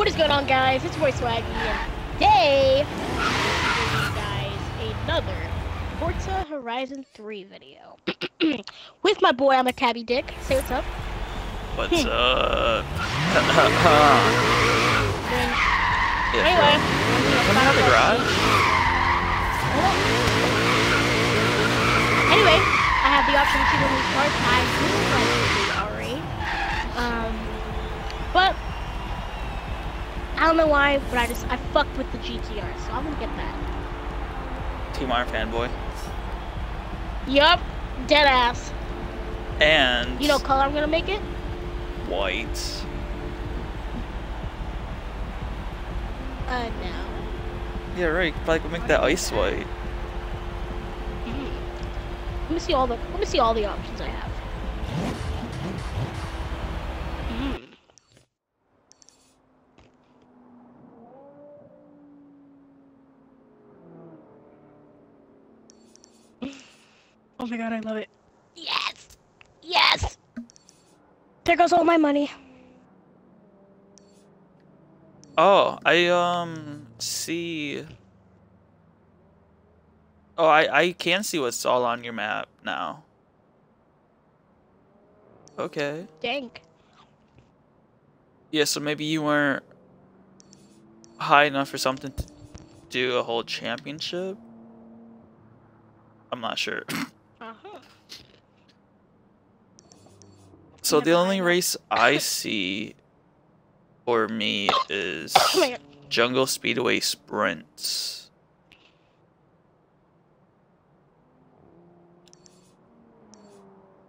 What is going on, guys? It's Boy Swaggy, and today I'm you guys another Forza Horizon 3 video. With my boy, I'm a tabby dick. Say what's up. What's up? Then, yeah, anyway. Come out of the garage? Anyway, I have the option to choose these cars. I really like the R8. Um, but I don't know why, but I just I fucked with the GTR, so I'm gonna get that. Team Iron fanboy. Yup, dead ass. And You know, what color I'm gonna make it. white. Uh, no. Yeah, right. Like make that ice white. Mhm. Let me see all the let me see all the options I have. My god, I love it. Yes! Yes! There goes all my money. Oh, I um see. Oh, I I can see what's all on your map now. Okay. Dank. Yeah, so maybe you weren't high enough for something to do a whole championship. I'm not sure. So the only mind. race I see for me is Oh. Jungle Speedway Sprints.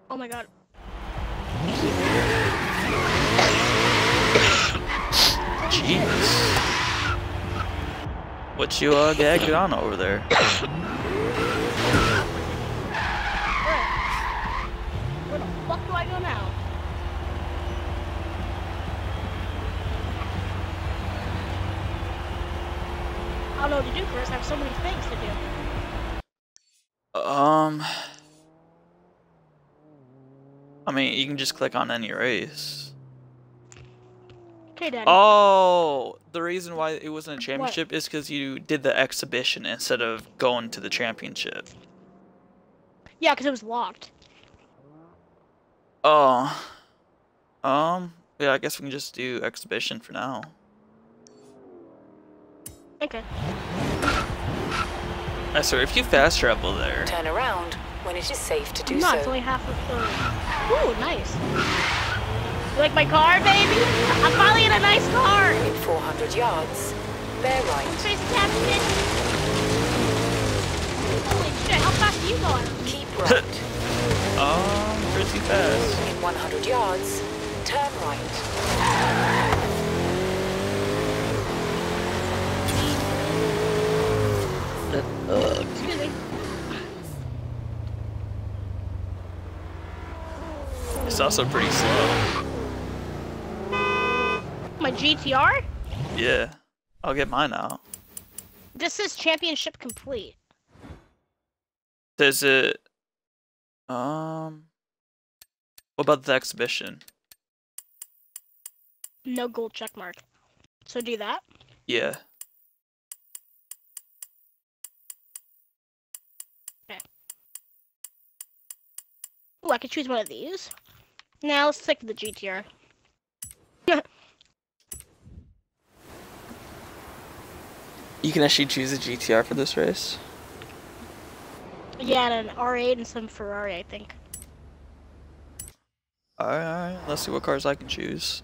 Oh my god. Jeez. What you uh gagging on over there? Where? Where the fuck do I go now? I don't know what to do first. I have so many things to do. Um I mean you can just click on any race. Okay, Daddy. Oh, the reason why it wasn't a championship is because you did the exhibition instead of going to the championship. Yeah, because it was locked. Oh. Um, yeah, I guess we can just do exhibition for now. Okay. I swear, if you fast travel there, Turn around when it is safe to do I'm not. It's only half a third. Ooh, nice. You like my car, baby? I'm finally in a nice car. In 400 yards, bear right. Face captain. Holy shit! How fast are you going? Keep right. um, pretty fast. In 100 yards, turn right. Excuse me. It's also pretty slow. My GTR. Yeah, I'll get mine out. This is championship complete. Does it? Um, what about the exhibition? No gold check mark. So do that. Yeah. Ooh, I could choose one of these. Now let's stick to the GTR. You can actually choose a GTR for this race. Yeah, and an R8 and some Ferrari, I think. Alright, alright, let's see what cars I can choose.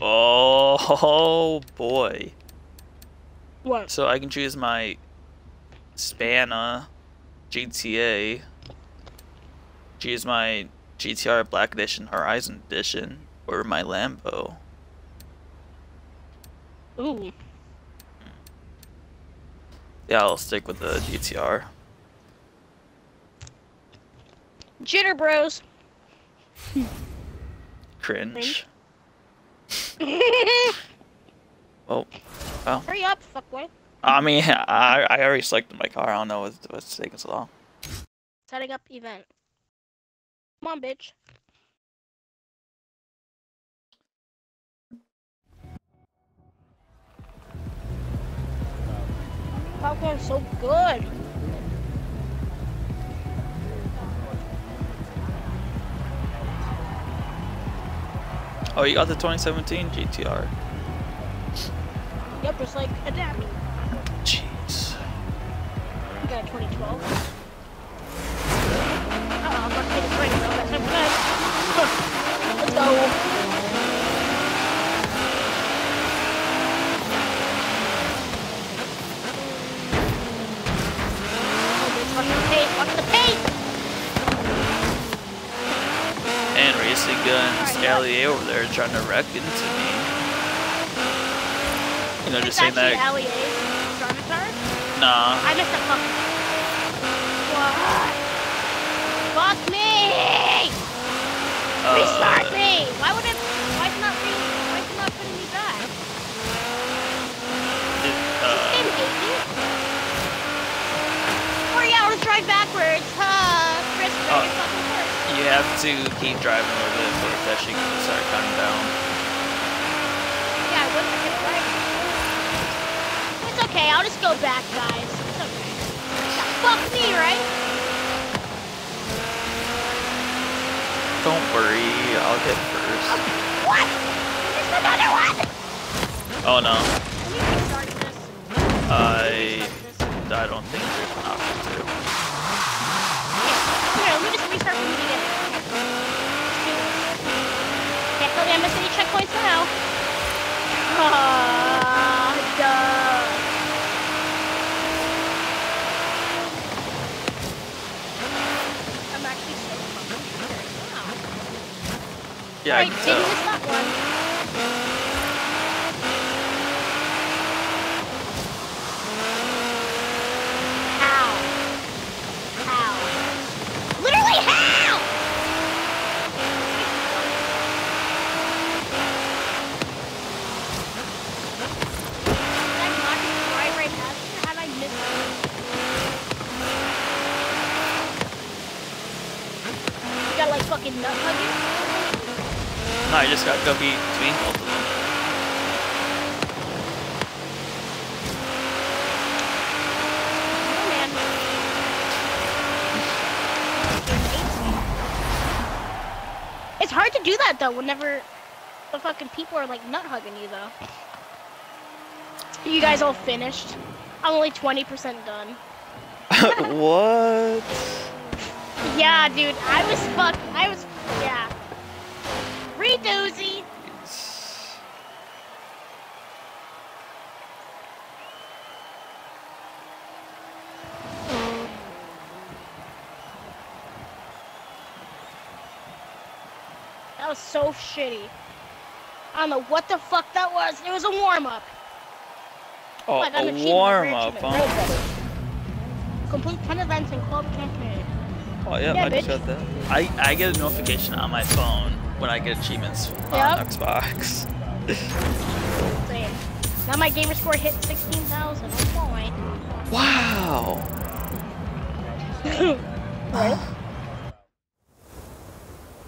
Oh boy. What? So I can choose my Spano GTA. Choose my GTR Black Edition, Horizon Edition, or my Lambo. Ooh. Yeah, I'll stick with the GTR. Jitter Bros. Cringe. Oh, Hurry up, fuckboy. I mean, I, I already selected my car. I don't know what's, what's taking so long. Setting up event. Come on, bitch. Popcorn's so good. Oh, you got the 2017 GTR. Yep, just like Adapt. Jeez. You got a 2012. Uh-oh, I'm about to take a break. though. That's not good. Let's go. Oh, watch the pace, watch the pace! And Racing Gun Scallier over there trying to wreck into me. You know, just saying that. actually LEA's driver's car? Nah. I missed a fucking. What? Fuck me! Restart Uh, me! Why would it? Why is not re? Why is not putting me back? it, uh, hate me. Or yeah, drive backwards. Huh? Chris, uh, you're fucking first. you have to keep driving a little bit for it to actually start counting down. Yeah, I wouldn't have right. It's okay. I'll just go back, guys. It's okay. Fuck me, right? Don't worry, I'll get first. What? There's another one. Oh no, Can you restart this? I? I don't think there's an option to. Here, let me just restart from the beginning. Can't I missed any checkpoints now. Ah, duh. I'm actually so fucking scared. Wow. Yeah, I Alright, can didn't tell. miss that one. How? How? Literally how? Did I not just drive right past it, or had I missed it? You got like fucking nut hugging? No, I just got to go be between both of them. It's hard to do that though whenever the fucking people are like nut hugging you though. You guys all finished? I'm only 20% done. what? Yeah, dude, I was fucked. I was, yeah. Redoozy. That was so shitty. I don't know what the fuck that was. It was a warm up. Oh, Like, a warm-up, huh? Complete 10 events in club campaign. Oh yeah, Yeah, I just got that. I I get a notification on my phone when I get achievements on Xbox. Same. Now my gamer score hit 16,000. Oh wow. Right?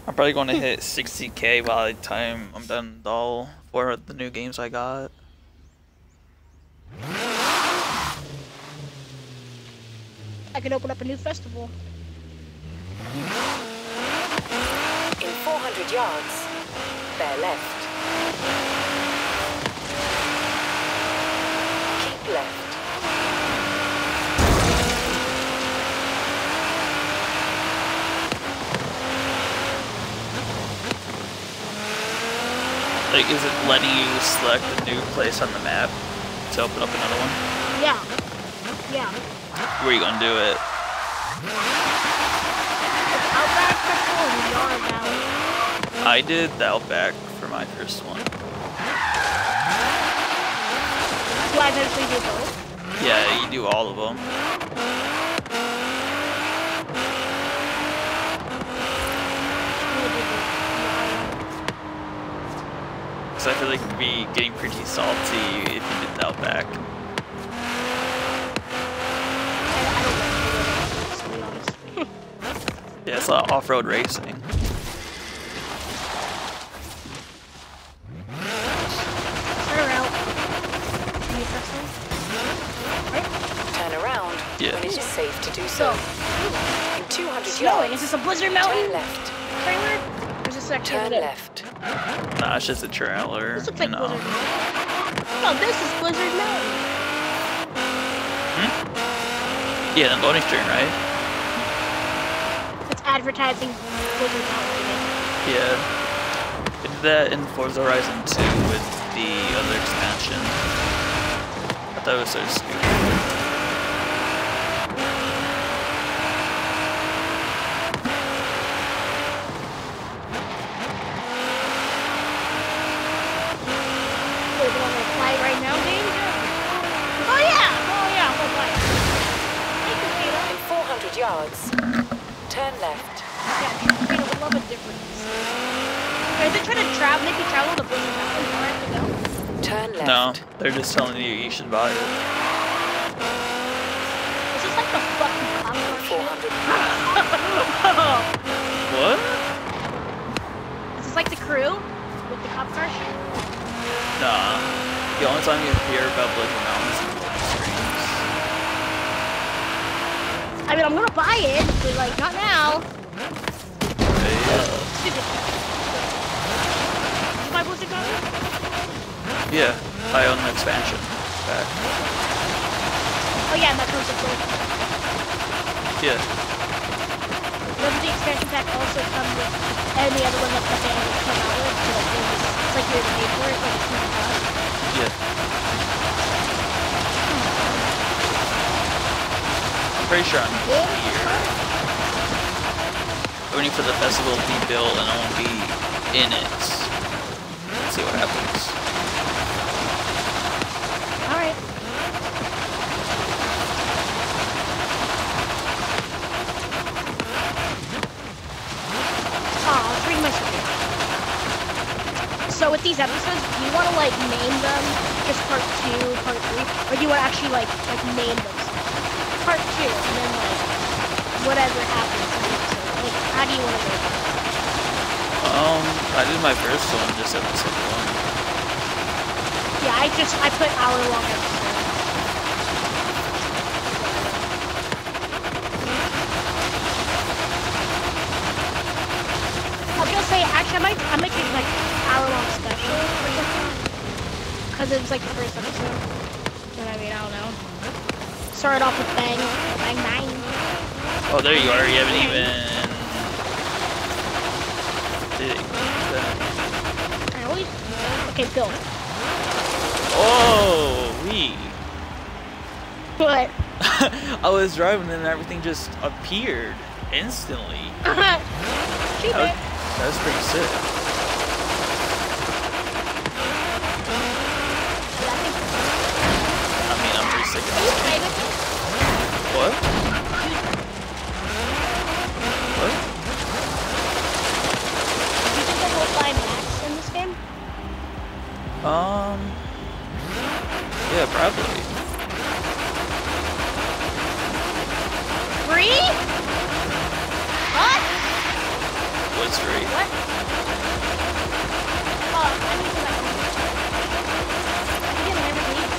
I'm probably going to hit 60k by the time I'm done with all four of the new games I got. I could open up a new festival. In 400 yards, bear left. Keep left. Like, is it letting you select a new place on the map to open up another one? Yeah. Yeah. Where are you gonna do it? It's Outback Festival in Yarra Valley. I did the Outback for my first one. Do I eventually do both? Yeah, you do all of them. I'm gonna do the Yarra. Because I feel like it'd be getting pretty salty if you did the Outback. I, I don't like it, to be honest. Yeah, it's a lot of off-road racing. Safe to do so. So, In 200 snowing. Is this a Blizzard mountain? turn left. trailer? Or is this actually Turn left. Nah, it's just a trailer. This looks you like know. Blizzard Mountain. No, this is Blizzard Mountain. Hmm? Yeah, the loading screen, right? It's advertising Blizzard Mountain. Yeah. They did that in Forza Horizon 2 with the other expansion. I thought it was so stupid. Wait, we're gonna fly right now, Dave? Oh yeah! Oh yeah, we'll fly. Thank you, Peter. In 400 yards, turn left. Yeah, Peter would love a difference. Are they trying to travel, make you travel to Blizzard Mountain where I to go? Turn left. No, they're just telling you you should buy it. This is like the fucking Conqueror shit. 400. What? This is like the crew with the cop car shit. Nah. The only time you hear about Blizzard Mountain is in. I mean, I'm gonna buy it, but like not now. Hey, Stupid. Is my Blizzard Mountain? Yeah, I own the expansion pack. Oh yeah, and that comes with gold. Yeah. Doesn't the expansion pack also come with any other one that ever come out with? So like, it's, it's like you have to pay for it, like it's not cost. Yeah. I'm pretty sure I'm here. Waiting for the festival to be built and I won't be in it. Let's see what happens. Alright. I'll bring my screen. So with these episodes, do you want to like name them just part two, part three, or do you want to actually like like name them part two, and then like whatever happens in the episode? Like, how do you want to name them? Um, I did my first one, just episode one. Yeah, I just I put hour long episode. I was gonna say actually I might I might do like hour long special or something. Cause it was like the first episode. But I mean I don't know. Started off with bang, bang bang. Oh, there you are. You haven't even. Did it. I always okay, Bill. Oh, we. But I was driving and everything just appeared instantly. That was, that was pretty sick. I mean, I'm pretty sick of Are you this playing game. with this? What? What? Do you think that we'll fly max in this game? Um. Yeah, probably. Free? What? What's free? What? Oh, I need to like. I can never leave.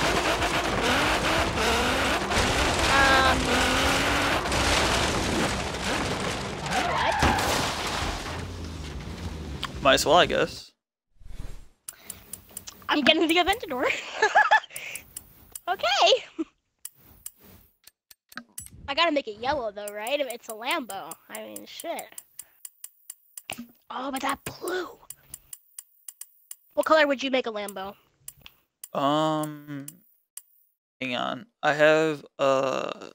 Um. What? Might as well, I guess. I'm getting the Aventador. okay. I gotta make it yellow though, right? It's a Lambo. I mean, shit. Oh, but that blue. What color would you make a Lambo? Um, hang on. I have uh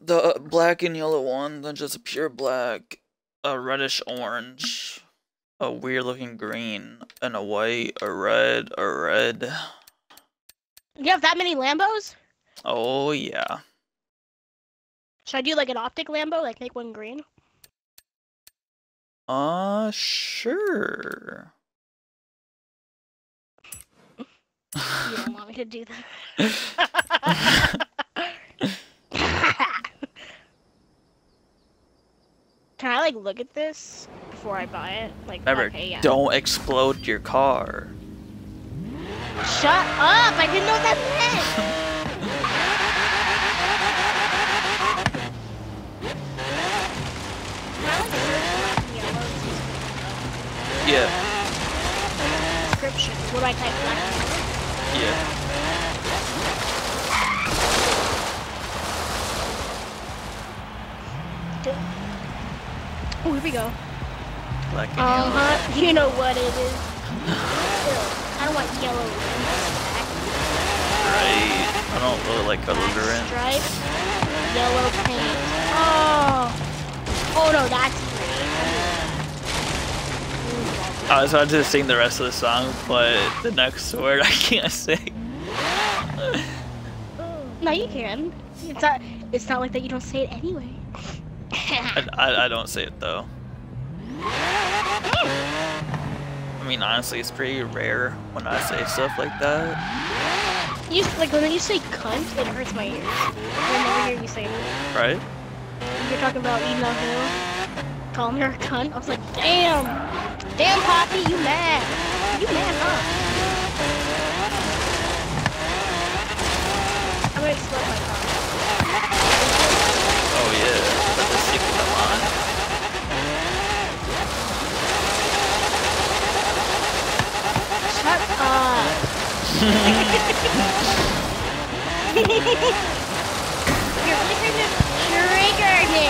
the black and yellow one, then just a pure black, a reddish orange, a weird looking green, and a white, a red, a red. You have that many Lambos? Oh yeah. Should I do like an optic Lambo, like make one green? Uh, sure. You don't want me to do that. Can I like look at this before I buy it? Like, Remember, okay, yeah. don't explode your car. Shut up! I didn't know what that meant. Yeah. Description. What do I type? Yeah. Oh, here we go. Black and Uh yellow. huh. You know what it is. I don't want yellow rims. Right. I don't really like colors Black are stripe, yellow paint. Oh. Oh no, that's great. I was about to sing the rest of the song, but the next word I can't sing. No, you can. It's not. It's not like that. You don't say it anyway. I, I, I don't say it though. I mean, honestly, it's pretty rare when I say stuff like that. you like when you say cunt, it hurts my ears. I never hear you say it. Right? You're talking about know who? Calling her a cunt. I was like, damn, damn, Poppy, you mad? You mad, huh? I'm gonna explode my car. Oh yeah. Let the sequel come on. Shut up. You're really trying to trigger me.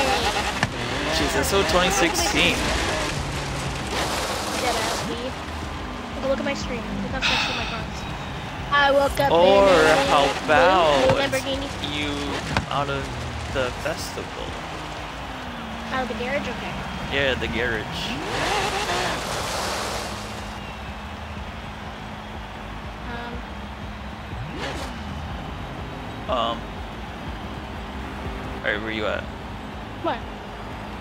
Jeez, that's so 2016. Dead ass Steve. Go look at my stream. Look how my. I woke up Or in how about Lamborghini you out of the festival? out of the garage. Okay. Yeah, the garage. Um. Alright, where you at? what?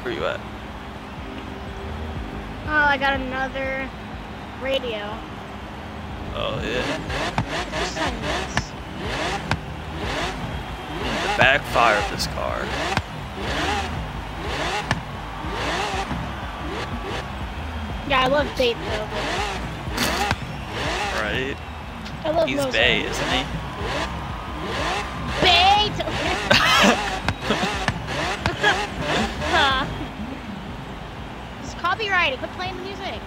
Where you at? Oh, I got another radio. Oh yeah. The backfire of this car. Yeah, I love Bait though. Right? I love He's Mozo. Bay, isn't he? Bait. Huh. It's copyrighted. Quit playing the music.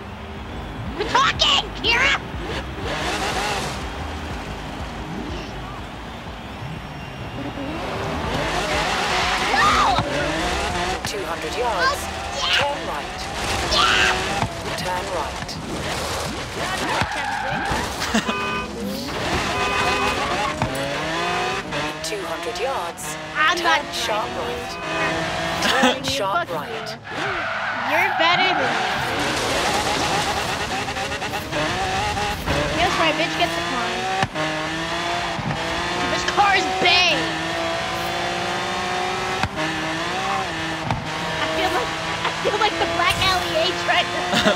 Quit talking, Kira. No! 200 yards. Turn right. Turn right. 200 yards. I'm Turn not sharp right. Turn sharp right. You. You're better than me. Guess my bitch gets a climb. This car is bang. I feel like I feel like the black alley H right now.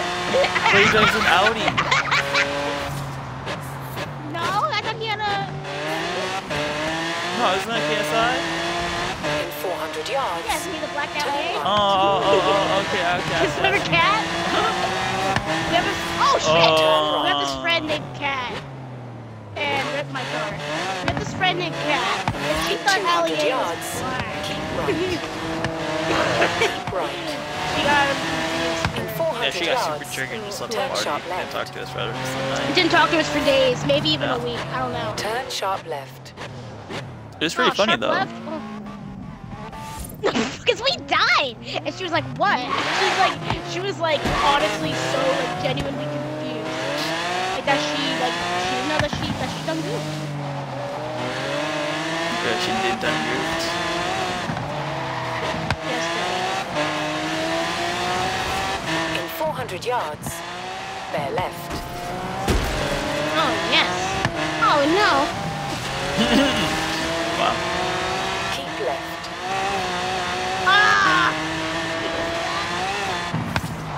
Wait, there's an Audi. Oh, oh, oh, oh, okay, okay. Is I there a cat? we have a oh shit! Oh. We have this friend named Cat, and rip my car. We have this friend named Cat, and she thought 200 Allie A was yards. black. Keep right. Keep right. She got him Yeah, she got super triggered and just left the Turn party. sharp Can't talk to us for the rest of the He night. didn't talk to us for days, maybe even Yeah. a week. I don't know. Turn sharp left. It was pretty Oh, funny though. left? Because we died, and she was like, "What?" She was like, she was like, honestly, so like genuinely confused, like that she like she didn't know that she that she done good. Yeah, she did done good. Yes, Daddy. In 400 yards. Bear left. Oh yes. Oh no. Wow. Keep left. Ah!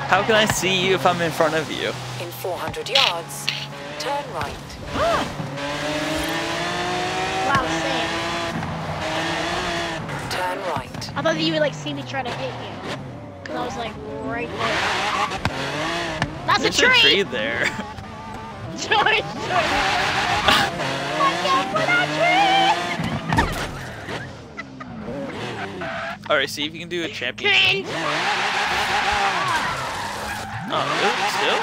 How can I see you if I'm in front of you? In 400 yards. Turn right. Wow, same. Turn right. I thought that you would like see me try to hit you, cause I was like right there. That's There's a tree. a tree there. George, George. Watch out for that Alright, see if you can do a tree! Oh, really? Still?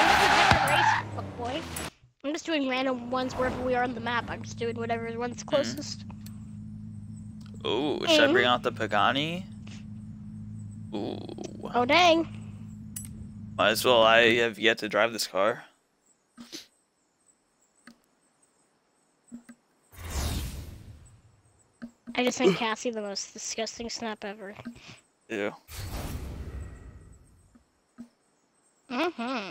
This is a race, fuckboy. I'm just doing random ones wherever we are on the map. I'm just doing whatever one's closest. Ooh, should I Mm. bring out the Pagani? Ooh. Oh dang. Might as well. I have yet to drive this car. I just think Cassie the most disgusting snap ever. Ew. Mm-hmm.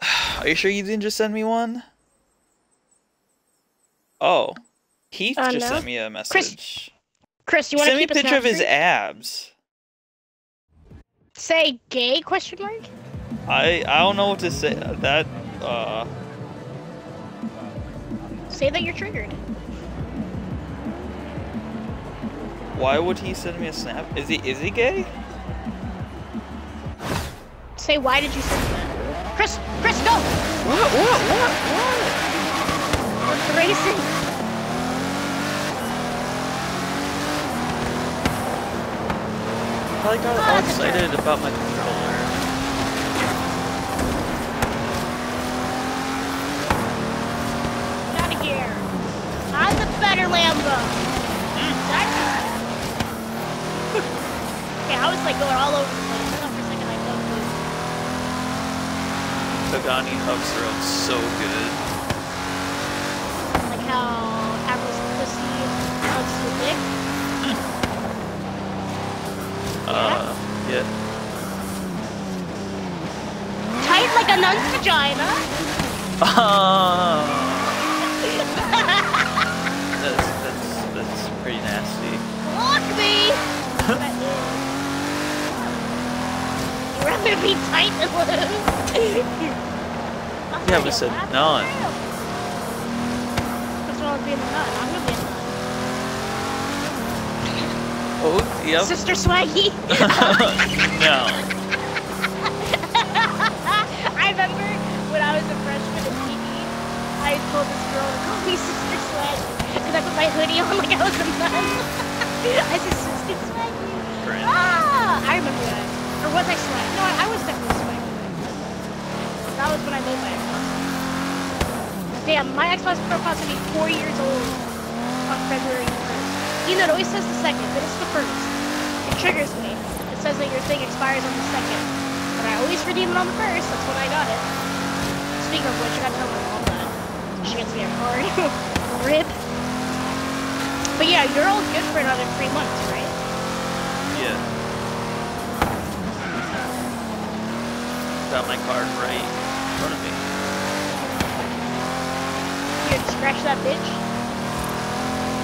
Are you sure you didn't just send me one? Oh. Heath Uh, just no. sent me a message. Chris, Chris you want to Send to me a picture of his snap abs. Say gay question mark? I I don't know what to say. That uh Say that you're triggered. Why would he send me a snap? Is he is he gay? Say why did you send that? Chris, Chris, go! What what what what? What's racing? I got Oh, all that's a turn. excited about my controller. Get out of here. I'm the better Lambo. Okay, I was like going all over the place. I thought for a second I don't move. Pagani hugs around so good. Like how Avril's pussy hugs the dick. Uh yeah. Tight like a nun's vagina. That's that's that's pretty nasty. Look me! Rather be tight than loose. You haven't said none. What's wrong with being a nun? I'm gonna be a nun. Oh yep. Sister Swaggy. no. I remember when I was a freshman in PE, I told this girl to call me Sister Swaggy because I put my hoodie on like I was a nun. I said Sister Swaggy. Ah, I remember that. Or was I Swaggy? No, I, I was definitely Swaggy. That was when I made my Xbox. Damn, my Xbox profile is gonna be four years old on February 1st. You know, it always says the second, but it's the first. It triggers me. It says that your thing expires on the second. But I always redeem it on the first. That's when I got it. Speaking of which, I gotta tell my mom that. She gets me a card. Rip. But yeah, you're all good for another three months, right? Got my card right in front of me. You scratch that bitch?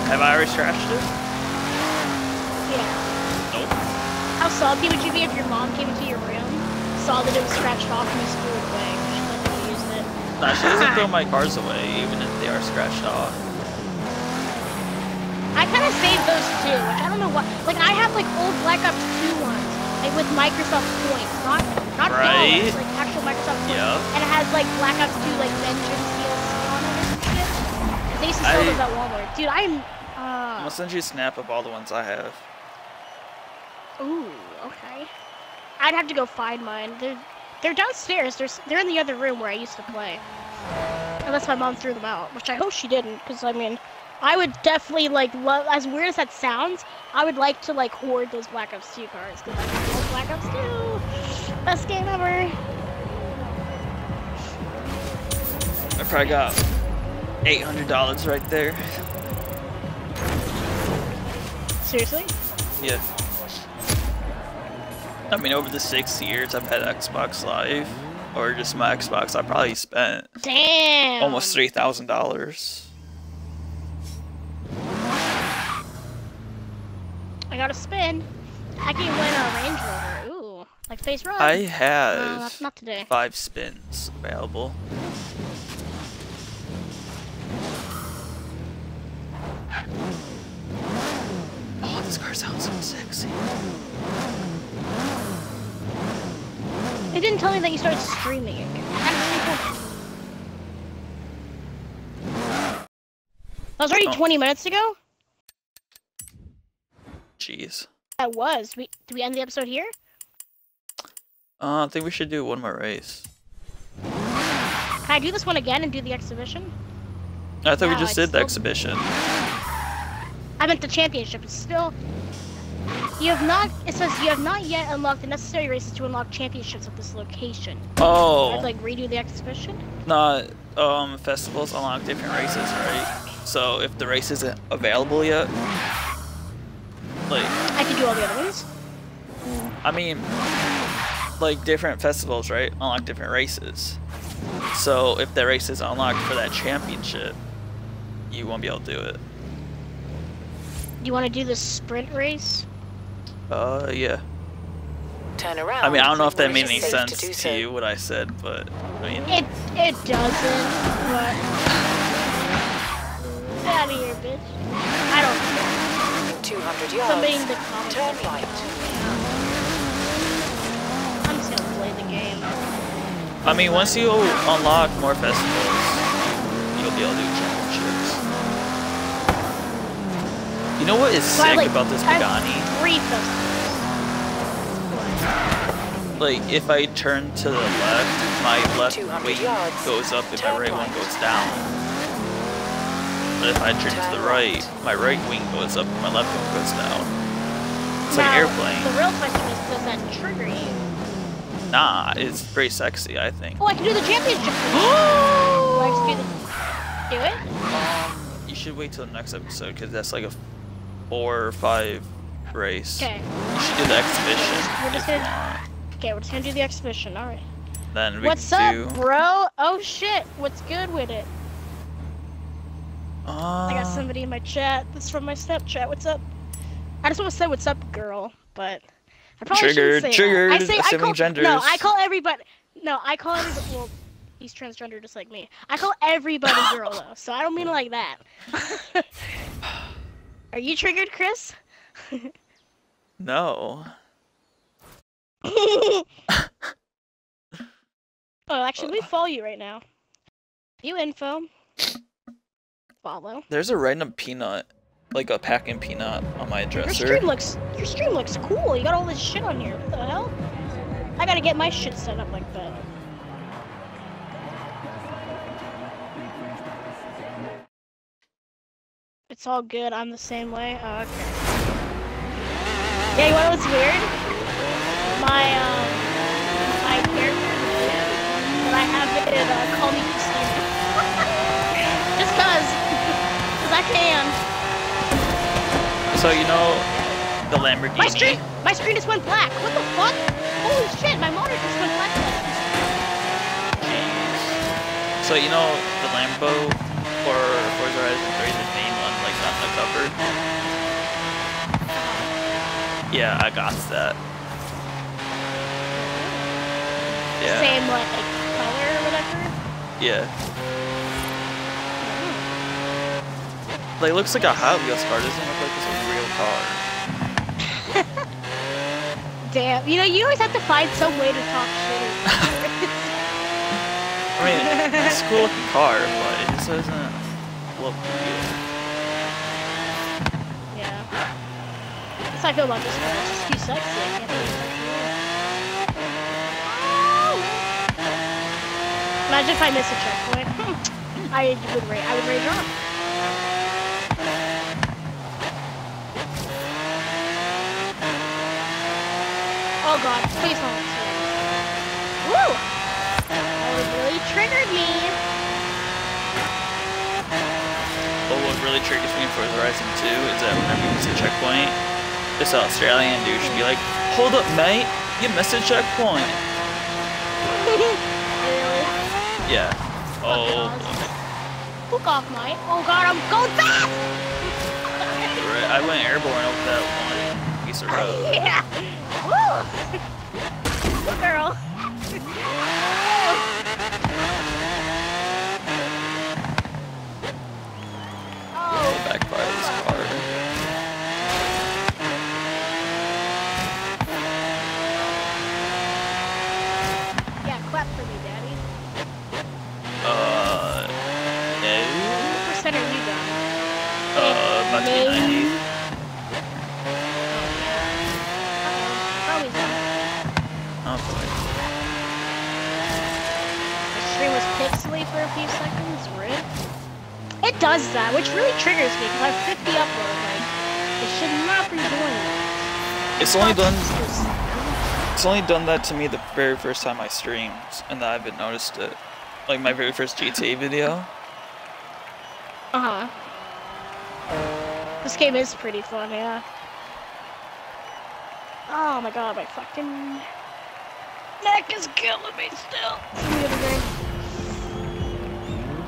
Have I already scratched it? Yeah. Nope. How salty would you be if your mom came into your room, saw that it was scratched off, and you threw it away? She let you use it. Nah, she doesn't throw my cards away, even if they are scratched off. I kind of saved those too, which I don't know what. Like I have like old Black Ops 2 ones, like with Microsoft points, not not Right. dollars, like actual Microsoft points. Yep. And it has like Black Ops 2 like Vengeance DLC on it some shit. They used to sell I- those at Walmart. Dude, I'm. I'm Uh, gonna send you a snap of all the ones I have. ooh, okay. I'd have to go find mine. They're they're downstairs. They're they're in the other room where I used to play. Unless my mom threw them out, which I hope she didn't, because I mean, I would definitely like love. As weird as that sounds, I would like to like hoard those Black Ops 2 cards because Black Ops 2. Best game ever. I probably got $800 right there. Seriously? Yeah. I mean, over the six years I've had Xbox Live, or just my Xbox, I probably spent Damn. almost $3,000. I got to spin. I can win a Range Rover. Ooh, like Face Run. I No, have today. five spins available. Oh, this car sounds so sexy. They didn't tell me that you started streaming. That was already Oh. 20 minutes ago? Jeez. That was. We, do we end the episode here? Uh, I think we should do one more race. Can I do this one again and do the exhibition? I thought we just it's did the exhibition. I meant the championship. It's still. You have not. It says you have not yet unlocked the necessary races to unlock championships at this location. I Oh, have to like redo the exhibition. not um festivals unlock different races, right? So if the race isn't available yet, like I can do all the other ones. I mean, like different festivals, right? Unlock different races. So if the race is unlocked for that championship, you won't be able to do it. You want to do the sprint race? Uh, yeah. Turn around. I mean, I don't know if that made any sense to, do to so. you what I said, but I mean, It it doesn't. But get out of here, bitch. I don't. care. In 200 yards. Somebody in the. Turn right. I'm just gonna play the game. I mean, once you unlock more festivals, you'll be able to do championships. You know what is So I sick like- about this I Pagani? Three festivals. Like, if I turn to the left, my left 200 wing yards. goes up and my Turn right one goes down. But if I turn to the right, my right wing goes up and my left wing goes down. It's like an airplane. The real question is, does that trigger you? Nah, it's very sexy, I think. Oh, I can do the championship. Do do? It? Um, you should wait till the next episode because that's like a four or five race. Okay. You should do the exhibition We're just gonna- Okay, we're just gonna do the exhibition. All right. Then we What's up, do. bro? Oh shit! What's good with it? Uh, I got somebody in my chat. This is from my Snapchat. What's up? I just want to say what's up, girl, but I probably Triggered, shouldn't say that. I triggered, say I call, No. I call everybody. No, I call everybody. Well, he's transgender just like me. I call everybody girl though, so I don't mean it like that. Are you triggered, Chris? No. oh, actually, we follow you right now. You info. Follow. There's a random peanut, like a packing peanut on my dresser. Your stream looks your stream looks cool. You got all this shit on here. What the hell? I gotta get my shit set up like that. It's all good. I'm the same way. Oh, okay. Yeah, you know what's weird? My um my character but I have it uh, call me Christina. Just cause. So you know the Lamborghini. My screen, my screen just went black. What the fuck? Holy shit, my monitor just went black. Jeez. So you know the Lambo for Forza Horizon 3, the name on like on the cover. Yeah, I got that. Yeah. Same like color or whatever. Yeah. Like looks like a Hot Wheels car. Doesn't look like it's a real car. Damn, you know you always have to find some way to talk shit. I mean, it's a cool looking car, but it just doesn't look real. yeah. That's how I feel about this one. It's just too sexy. I can't believe it. Imagine if I miss a checkpoint. I would rage. I would rage on. God, please don't. Woo! That really triggered me. But what really triggers me Forza Horizon 2 is that whenever you miss a checkpoint, this Australian dude should be like, Hold up, mate, you missed a checkpoint. really? Yeah. Oh, Hook off, mate. Oh god, I'm going fast! right. I went airborne over that one piece of road. yeah! Woo! Girl. oh, Backfire this car. yeah, clap for me, daddy. Uh, no. What percent are you done? Uh, about to be 90. Uh-oh. Probably done. Oh boy. The stream was pixely for a few seconds. Rip. It does that, which really triggers me because I have 50 upload. Like, It should not be doing that. It's only done. It's only done that to me the very first time I streamed, and that I haven't noticed it. Like my very first GTA video. Uh-huh. This game is pretty fun, yeah. Oh my god, my fucking neck is killing me still.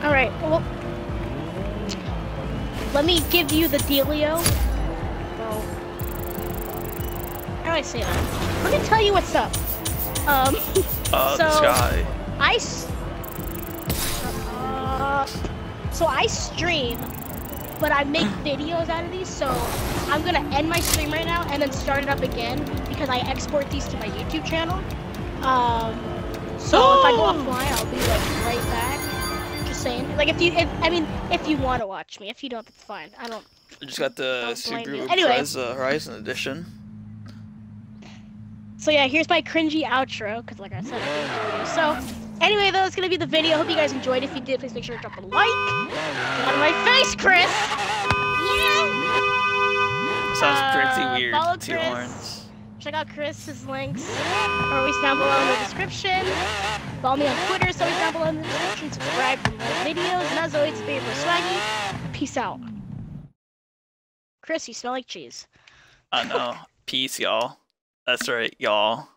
Alright, well let me give you the dealio. Well, how do I say that? Let me tell you what's up. Um Uh, this So- guy. I s- uh, so I stream, but I make videos out of these. So I'm gonna end my stream right now and then start it up again because I export these to my YouTube channel. Um, so if I go offline, I'll be like right back. Saying. Like if you, if, I mean, if you want to watch me, if you don't, that's fine. I don't. I just got the Don't blame you. Subaru Anyway. Preza Horizon Edition. So yeah, here's my cringy outro, because like I said, I did the video. So anyway, though, it's gonna be the video. Hope you guys enjoyed. If you did, please make sure to drop a like. Get out of my face, Chris! Yeah! Sounds Uh, pretty weird. follow Two Chris. horns. Check out Chris's links. Are always down below in the description. Follow me on Twitter, so always down below in the description. Subscribe for more videos. And as always, favorite swaggy. Peace out. Chris, you smell like cheese. I know. Peace, y'all. That's right, y'all.